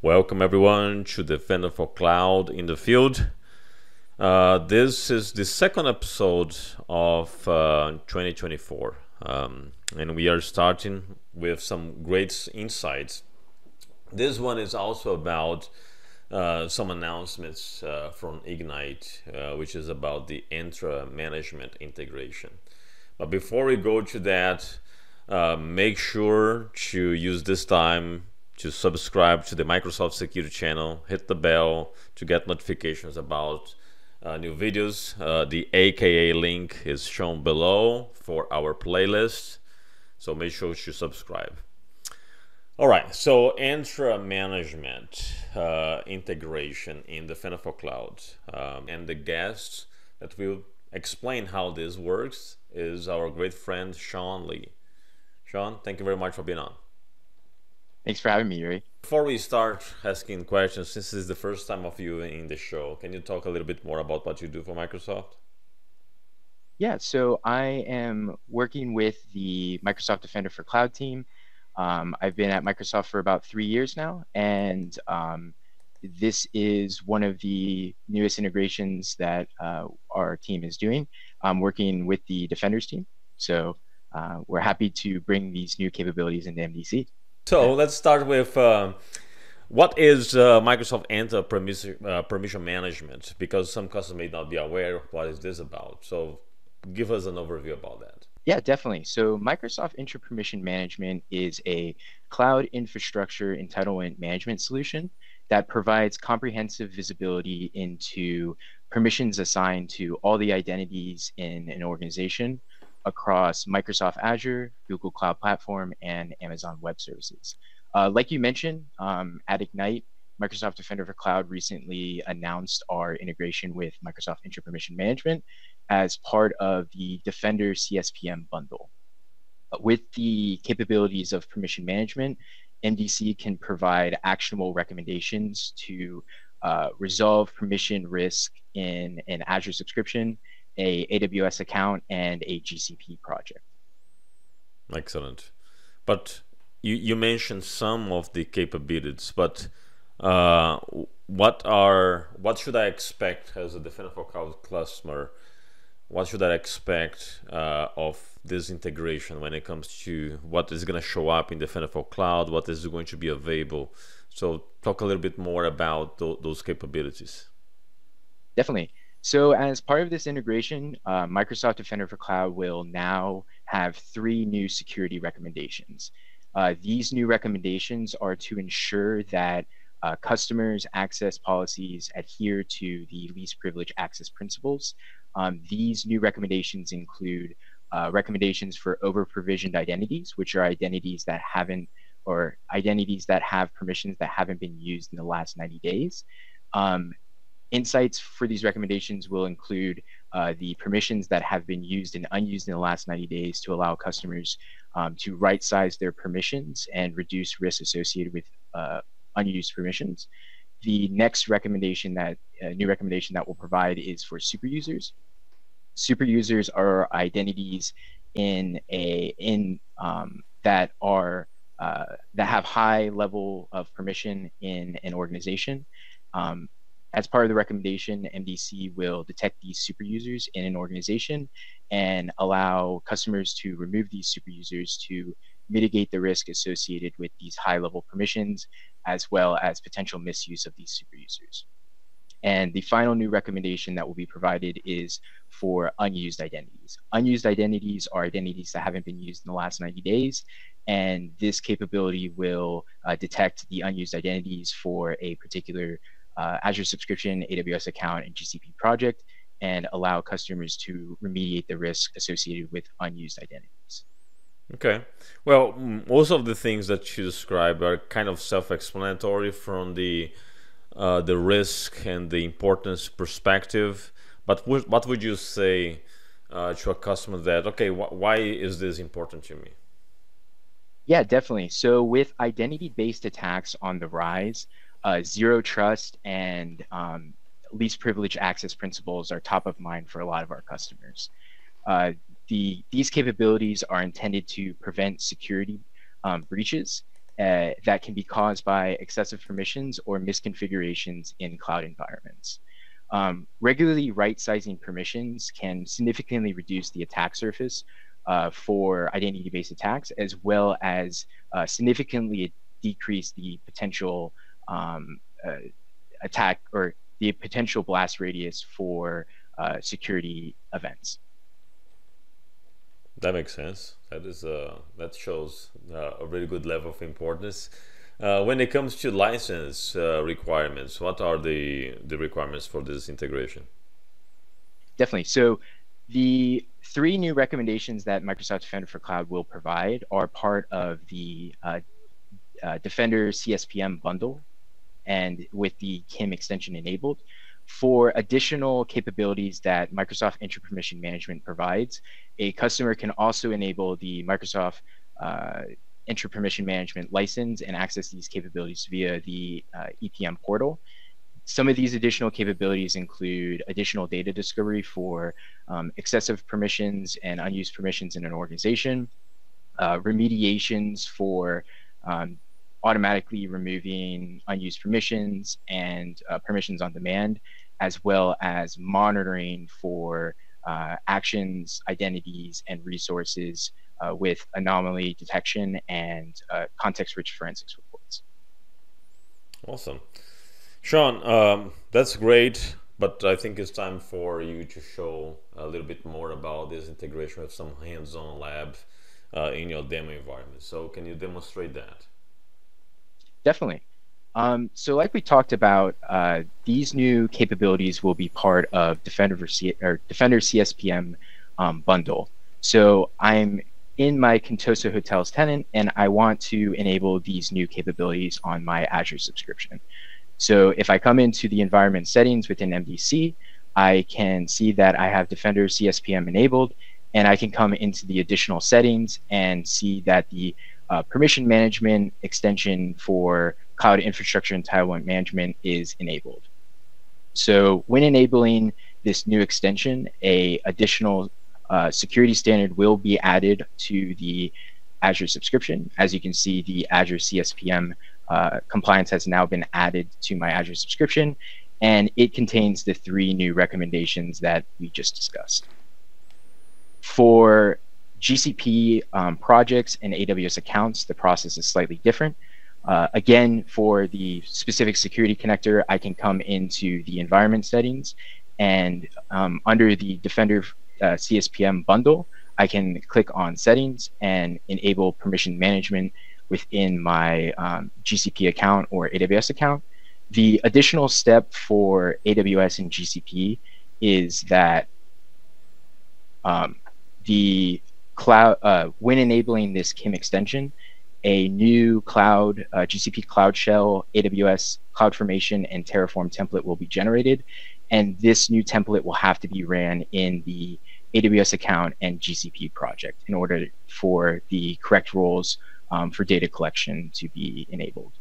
Welcome everyone to Defender for Cloud in the Field. Uh, this is the second episode of uh, 2024, um, and we are starting with some great insights. This one is also about uh, some announcements uh, from Ignite, uh, which is about the Entra management integration. But before we go to that, uh, make sure to use this time to subscribe to the Microsoft Security channel, hit the bell to get notifications about uh, new videos. Uh, the AKA link is shown below for our playlist, so make sure to subscribe. All right, so Entra management uh, integration in the for Cloud, um, and the guest that will explain how this works is our great friend Sean Lee. Sean, thank you very much for being on. Thanks for having me, Yuri. Before we start asking questions, since this is the first time of you in the show, can you talk a little bit more about what you do for Microsoft? Yeah, so I am working with the Microsoft Defender for Cloud team. Um, I've been at Microsoft for about three years now, and um, this is one of the newest integrations that uh, our team is doing. I'm working with the Defenders team, so uh, we're happy to bring these new capabilities into MDC. So let's start with uh, what is uh, Microsoft Entra permission, uh, permission management? Because some customers may not be aware what is this about. So give us an overview about that. Yeah, definitely. So Microsoft Entra Permission Management is a cloud infrastructure entitlement management solution that provides comprehensive visibility into permissions assigned to all the identities in an organization across Microsoft Azure, Google Cloud Platform, and Amazon Web Services. Uh, like you mentioned, um, at Ignite, Microsoft Defender for Cloud recently announced our integration with Microsoft Entra Permission Management as part of the Defender CSPM bundle. With the capabilities of permission management, MDC can provide actionable recommendations to uh, resolve permission risk in an Azure subscription a AWS account and a GCP project. Excellent. But you, you mentioned some of the capabilities, but uh, what are what should I expect as a Defender for Cloud customer? What should I expect uh, of this integration when it comes to what is going to show up in Defender for Cloud? What is going to be available? So, talk a little bit more about th- those capabilities. Definitely. So as part of this integration, uh, Microsoft Defender for Cloud will now have three new security recommendations. Uh, these new recommendations are to ensure that uh, customers' access policies adhere to the least privilege access principles. Um, these new recommendations include uh, recommendations for over-provisioned identities, which are identities that haven't or identities that have permissions that haven't been used in the last 90 days. Um, Insights for these recommendations will include uh, the permissions that have been used and unused in the last 90 days to allow customers um, to right size their permissions and reduce risks associated with uh, unused permissions. The next recommendation that uh, new recommendation that we'll provide is for super users. Super users are identities in a in um, that are uh, that have high level of permission in an organization. Um, as part of the recommendation, MDC will detect these super users in an organization and allow customers to remove these super users to mitigate the risk associated with these high level permissions, as well as potential misuse of these super users. And the final new recommendation that will be provided is for unused identities. Unused identities are identities that haven't been used in the last 90 days. And this capability will uh, detect the unused identities for a particular uh, Azure subscription, AWS account, and GCP project, and allow customers to remediate the risk associated with unused identities. Okay. Well, most of the things that you describe are kind of self-explanatory from the uh, the risk and the importance perspective. But what would you say uh, to a customer that okay, wh- why is this important to me? Yeah, definitely. So with identity-based attacks on the rise, uh, zero trust and um, least privilege access principles are top of mind for a lot of our customers. The, these capabilities are intended to prevent security um, breaches uh, that can be caused by excessive permissions or misconfigurations in cloud environments. Um, regularly right-sizing permissions can significantly reduce the attack surface uh, for identity-based attacks, as well as uh, significantly decrease the potential um, uh, attack or the potential blast radius for uh, security events. That makes sense. That is uh, that shows uh, a really good level of importance. Uh, when it comes to license uh, requirements, what are the the requirements for this integration? Definitely. So the three new recommendations that Microsoft Defender for Cloud will provide are part of the uh, uh, Defender CSPM bundle and with the CIEM extension enabled. For additional capabilities that Microsoft Entra Permission Management provides, a customer can also enable the Microsoft uh, Entra Permission Management license and access these capabilities via the uh, EPM portal. Some of these additional capabilities include additional data discovery for um, excessive permissions and unused permissions in an organization, uh, remediations for um, automatically removing unused permissions and uh, permissions on demand, as well as monitoring for uh, actions, identities, and resources uh, with anomaly detection and uh, context-rich forensics reports. Awesome. Sean, um, that's great, but I think it's time for you to show a little bit more about this integration with some hands-on lab uh, in your demo environment. So can you demonstrate that? Definitely. Um, so like we talked about, uh, these new capabilities will be part of Defender, C or Defender CSPM um, bundle. So I'm in my Contoso Hotels tenant, and I want to enable these new capabilities on my Azure subscription. So if I come into the environment settings within MDC, I can see that I have Defender CSPM enabled, and I can come into the additional settings and see that the uh, permission management extension for cloud infrastructure entitlement management is enabled. So when enabling this new extension, a additional uh, security standard will be added to the Azure subscription. As you can see, the Azure CSPM uh, compliance has now been added to my Azure subscription, and it contains the three new recommendations that we just discussed. For GCP um, projects and AWS accounts, the process is slightly different. Uh, again, for the specific security connector, I can come into the environment settings and um, under the Defender uh, CSPM bundle, I can click on settings and enable permission management within my um, GCP account or AWS account. The additional step for AWS and GCP is that um, the cloud, uh, when enabling this CIEM extension, a new cloud, uh, GCP Cloud Shell, AWS CloudFormation, and Terraform template will be generated. And this new template will have to be ran in the AWS account and GCP project in order for the correct roles um, for data collection to be enabled.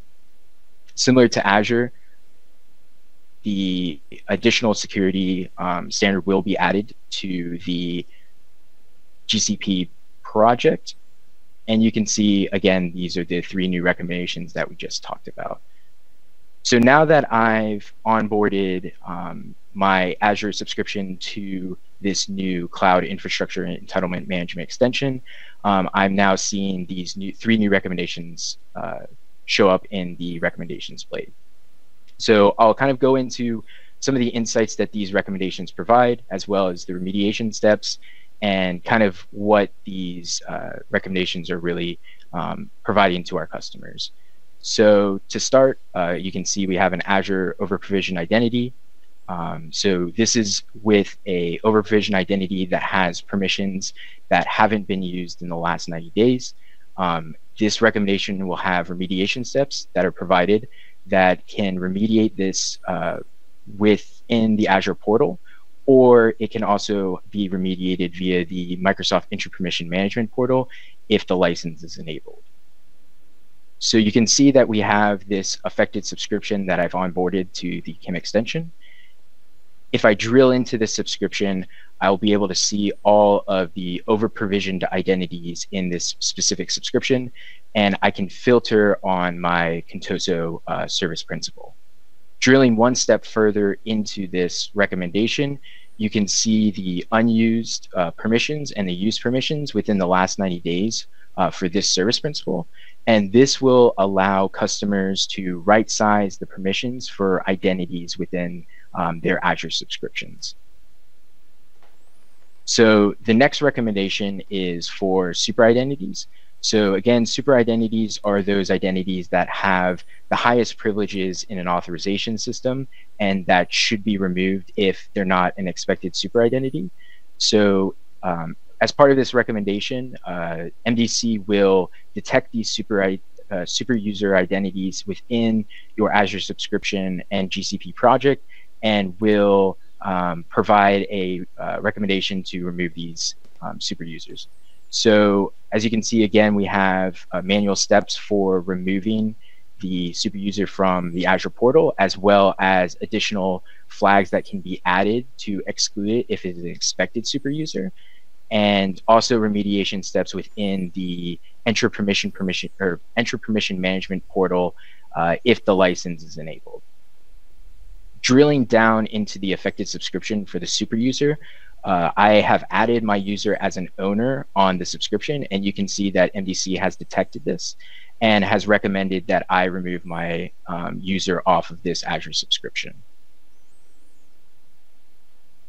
Similar to Azure, the additional security um, standard will be added to the GCP project. And you can see, again, these are the three new recommendations that we just talked about. So now that I've onboarded um, my Azure subscription to this new cloud infrastructure entitlement management extension, um, I'm now seeing these new, three new recommendations uh, show up in the recommendations blade. So I'll kind of go into some of the insights that these recommendations provide, as well as the remediation steps and kind of what these uh, recommendations are really um, providing to our customers. So to start, uh, you can see we have an Azure over provision identity. Um, so this is with a over provision identity that has permissions that haven't been used in the last 90 days. Um, this recommendation will have remediation steps that are provided that can remediate this uh, within the Azure portal or it can also be remediated via the Microsoft Entra Permission Management portal if the license is enabled. So you can see that we have this affected subscription that I've onboarded to the CIEM extension. if I drill into this subscription, I'll be able to see all of the over provisioned identities in this specific subscription, and I can filter on my Contoso uh, service principal. Drilling one step further into this recommendation, you can see the unused uh, permissions and the use permissions within the last 90 days uh, for this service principal. And this will allow customers to right size the permissions for identities within um, their Azure subscriptions. So the next recommendation is for super identities. So again, super identities are those identities that have the highest privileges in an authorization system and that should be removed if they're not an expected super identity. So um, as part of this recommendation, uh, MDC will detect these super, uh, super user identities within your Azure subscription and GCP project and will um, provide a uh, recommendation to remove these um, super users. So as you can see, again, we have uh, manual steps for removing the super user from the Azure portal, as well as additional flags that can be added to exclude it if it is an expected super user, and also remediation steps within the Entra permission permission or Entra permission management portal uh, if the license is enabled. Drilling down into the affected subscription for the super user, uh, I have added my user as an owner on the subscription, and you can see that MDC has detected this and has recommended that I remove my um, user off of this Azure subscription.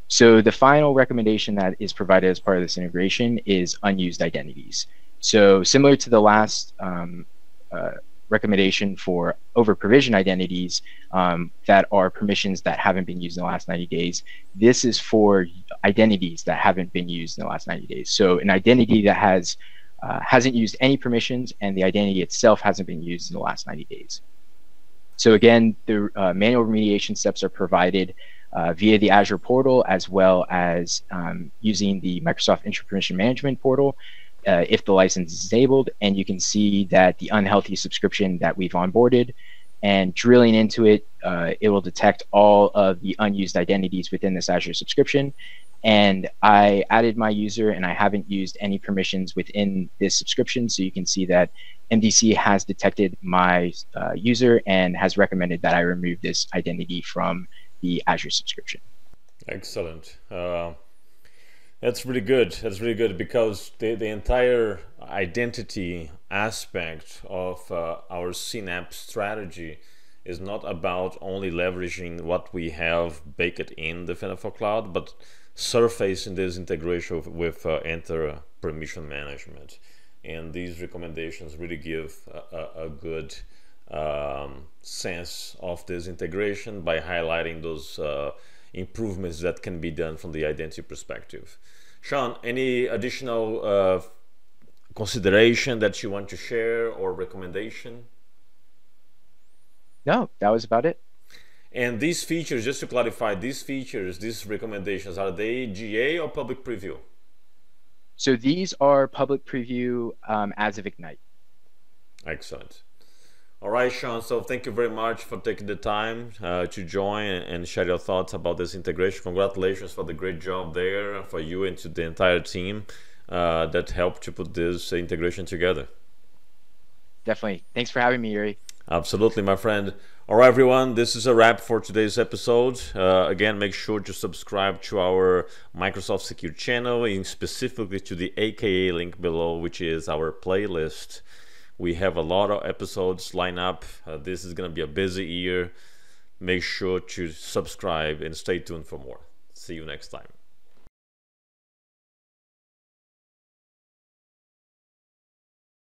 So the final recommendation that is provided as part of this integration is unused identities. So similar to the last um, uh, recommendation for over provision identities um, that are permissions that haven't been used in the last 90 days. This is for identities that haven't been used in the last 90 days. So an identity that has uh, hasn't used any permissions and the identity itself hasn't been used in the last 90 days. So again, the uh, manual remediation steps are provided uh, via the Azure portal as well as um, using the Microsoft Permission Management portal uh, if the license is disabled, and you can see that the unhealthy subscription that we've onboarded and drilling into it, uh, it will detect all of the unused identities within this Azure subscription. And I added my user and I haven't used any permissions within this subscription. So you can see that MDC has detected my uh, user and has recommended that I remove this identity from the Azure subscription. Excellent. Uh, that's really good. That's really good because the, the entire identity aspect of uh, our CNAPP strategy is not about only leveraging what we have baked in Defender for Cloud, but surfacing this integration with uh, Entra permission management. And these recommendations really give a, a, a good um, sense of this integration by highlighting those uh, improvements that can be done from the identity perspective. Sean, any additional uh, consideration that you want to share or recommendation? No, that was about it. And these features, just to clarify, these features, these recommendations, are they GA or public preview? So these are public preview um, as of Ignite. Excellent. All right, Sean. So thank you very much for taking the time uh, to join and share your thoughts about this integration. Congratulations for the great job there for you and to the entire team uh, that helped to put this integration together. Definitely. Thanks for having me, Yuri. Absolutely, my friend. All right, everyone. This is a wrap for today's episode. Uh, again, make sure to subscribe to our Microsoft Secure channel, and specifically to the AKA link below, which is our playlist we have a lot of episodes lined up. Uh, this is going to be a busy year. Make sure to subscribe and stay tuned for more. See you next time.